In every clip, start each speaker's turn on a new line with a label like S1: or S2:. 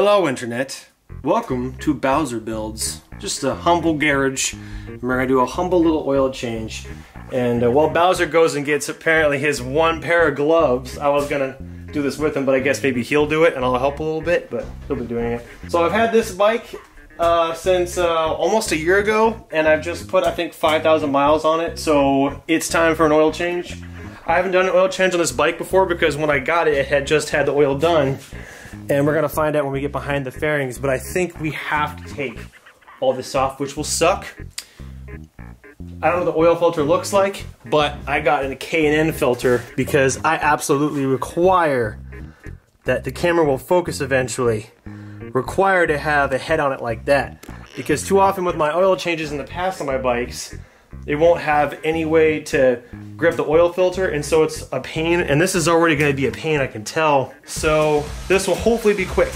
S1: Hello, Internet. Welcome to Bowser Builds. Just a humble garage. We're gonna do a humble little oil change. And uh, while Bowser goes and gets apparently his one pair of gloves, I was gonna do this with him, but I guess maybe he'll do it and I'll help a little bit, but he'll be doing it. So I've had this bike uh, since uh, almost a year ago, and I've just put, I think, 5,000 miles on it, so it's time for an oil change. I haven't done an oil change on this bike before because when I got it, it had just had the oil done. And we're gonna find out when we get behind the fairings, but I think we have to take all this off, which will suck. I don't know what the oil filter looks like, but I got a K&N filter because I absolutely require that the camera will focus eventually. Require to have a head on it like that. Because too often with my oil changes in the past on my bikes, it won't have any way to grip the oil filter and so it's a pain and this is already going to be a pain I can tell. So this will hopefully be quick.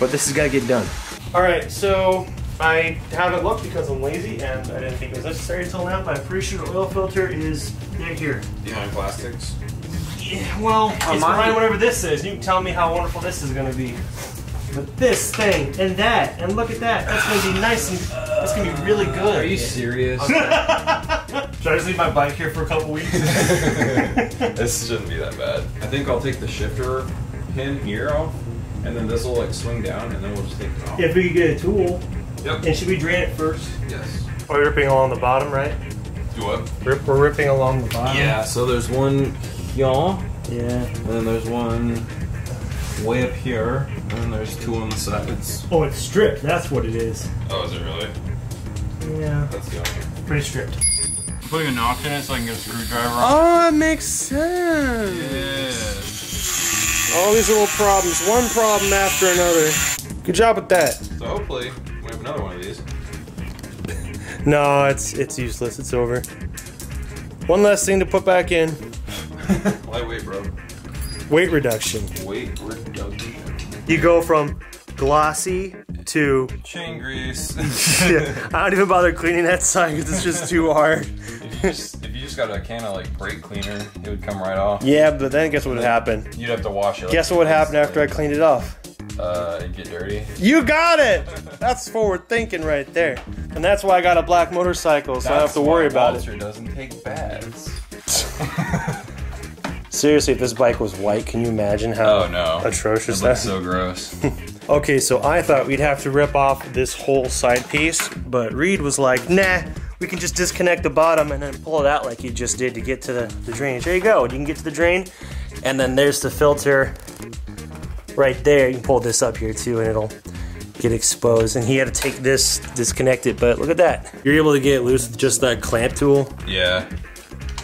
S1: But this has got to get done. All right so I haven't looked because I'm lazy and I didn't think it was necessary until now but I'm pretty sure the oil filter is right here.
S2: Behind plastics?
S1: yeah, well it's
S3: mine-
S1: behind whatever this is. You can tell me how wonderful this is going to be but this thing and that and look at that that's going to be nice and that's going to be really good
S2: Are you serious?
S1: Should I just leave my bike here for a couple weeks?
S2: this shouldn't be that bad. I think I'll take the shifter pin here off, and then this will like swing down, and then we'll just take it off.
S1: if we could get a tool,
S2: Yep.
S1: and should we drain it first?
S2: Yes.
S1: We're ripping along the bottom, right?
S2: Do what?
S1: Rip, we're ripping along the bottom.
S3: Yeah, so there's one yaw,
S1: Yeah.
S3: and then there's one way up here, and then there's two on the sides.
S1: Oh, it's stripped. That's what it is.
S2: Oh, is it really?
S1: Yeah.
S2: That's the only.
S1: Pretty stripped.
S4: Putting a notch in it so I can get a screwdriver on.
S1: Oh, that makes sense.
S4: Yeah.
S1: All these little problems, one problem after another. Good job with that.
S2: So hopefully we have another one of these.
S1: No, it's it's useless. It's over. One last thing to put back in.
S2: Lightweight, bro.
S1: Weight reduction.
S2: Weight reduction.
S1: You go from glossy to
S2: Chain grease.
S1: yeah, I don't even bother cleaning that side because it's just too hard.
S2: if, you just, if you just got a can of like brake cleaner, it would come right off.
S1: Yeah, but then guess what would happen?
S2: You'd have to wash it.
S1: Guess what would happen after I cleaned it off?
S2: Uh, it'd get dirty.
S1: You got it! That's forward thinking right there. And that's why I got a black motorcycle, so I don't have to worry about it.
S2: Walter doesn't take baths.
S1: Seriously, if this bike was white, can you imagine how
S2: Oh no.
S1: atrocious that
S2: looks so gross.
S1: Okay, so I thought we'd have to rip off this whole side piece, but Reed was like, nah, we can just disconnect the bottom and then pull it out like you just did to get to the, the drainage. There you go, you can get to the drain, and then there's the filter right there. You can pull this up here too, and it'll get exposed. And he had to take this, disconnect it, but look at that. You're able to get it loose with just that clamp tool.
S2: yeah.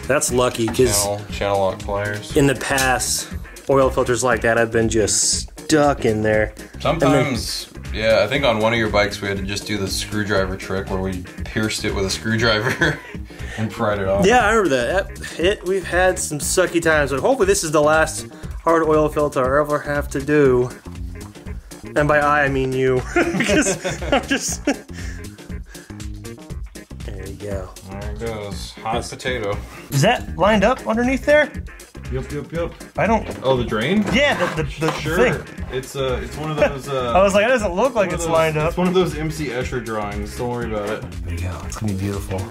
S1: That's lucky, because
S2: Channel, channel lock pliers.
S1: in the past, oil filters like that have been just stuck in there.
S2: Sometimes, yeah, I think on one of your bikes we had to just do the screwdriver trick where we pierced it with a screwdriver and pried it off.
S1: Yeah, I remember that. that it, we've had some sucky times, but hopefully this is the last hard oil filter I ever have to do. And by I, I mean you. because I'm just. there go.
S2: There it goes. Hot potato.
S1: Is that lined up underneath there?
S3: Yep, yep, yep.
S1: I don't.
S3: Oh, the drain?
S1: Yeah, the, the, the
S3: Sure.
S1: thing.
S3: It's uh, it's one of those. Uh,
S1: I was like, it doesn't look like it's
S3: those-
S1: lined up.
S3: It's one of those MC Escher drawings. Don't worry about it.
S1: There you go. It's gonna be beautiful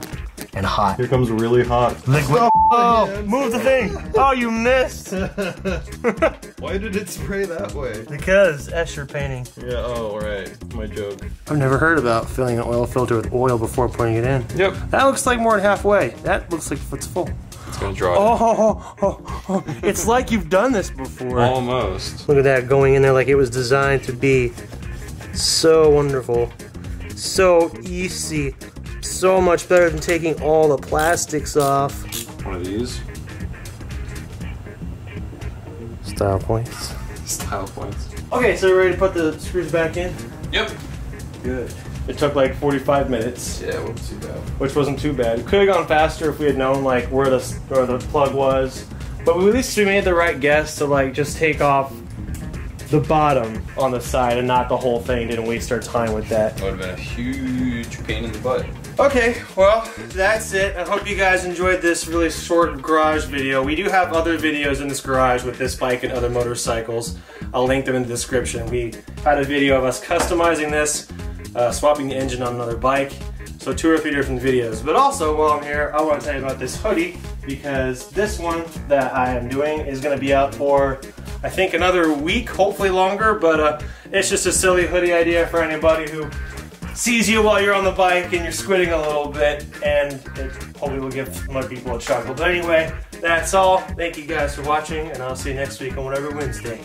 S1: and hot.
S3: Here comes really hot.
S1: Liquid. Oh, move the thing. Oh, you missed.
S3: Why did it spray that way?
S1: because Escher painting.
S3: Yeah. Oh, right. My joke.
S1: I've never heard about filling an oil filter with oil before putting it in.
S2: Yep.
S1: That looks like more than halfway. That looks like it's full.
S2: It's gonna draw
S1: Oh, oh, oh, oh. it's like you've done this before.
S2: Almost.
S1: Look at that going in there like it was designed to be so wonderful, so easy, so much better than taking all the plastics off.
S2: One of these.
S1: Style points.
S2: Style points.
S1: Okay, so we're ready to put the screws back in?
S2: Yep.
S1: Good. It took like 45 minutes.
S2: Yeah, it wasn't too bad.
S1: which wasn't too bad. It could have gone faster if we had known like where the where the plug was, but we, at least we made the right guess to like just take off the bottom on the side and not the whole thing. Didn't waste our time with that.
S2: That would have been a huge pain in the butt.
S1: Okay, well that's it. I hope you guys enjoyed this really short garage video. We do have other videos in this garage with this bike and other motorcycles. I'll link them in the description. We had a video of us customizing this, uh, swapping the engine on another bike. So two or three different videos. But also, while I'm here, I want to tell you about this hoodie because this one that I am doing is going to be out for, I think, another week, hopefully longer. But uh, it's just a silly hoodie idea for anybody who sees you while you're on the bike and you're squinting a little bit, and it hopefully will give more people a chuckle. But anyway, that's all. Thank you guys for watching, and I'll see you next week on whatever Wednesday.